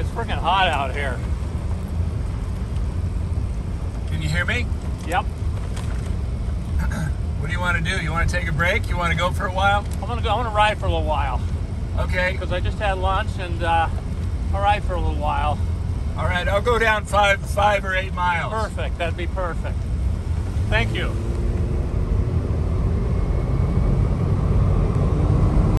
It's freaking hot out here. Can you hear me? Yep. what do you want to do? You want to take a break? You want to go for a while? I'm gonna go. I'm gonna ride for a little while. Okay. Because I just had lunch and uh, I'll ride for a little while. All right. I'll go down five, five or eight miles. Perfect. That'd be perfect. Thank you.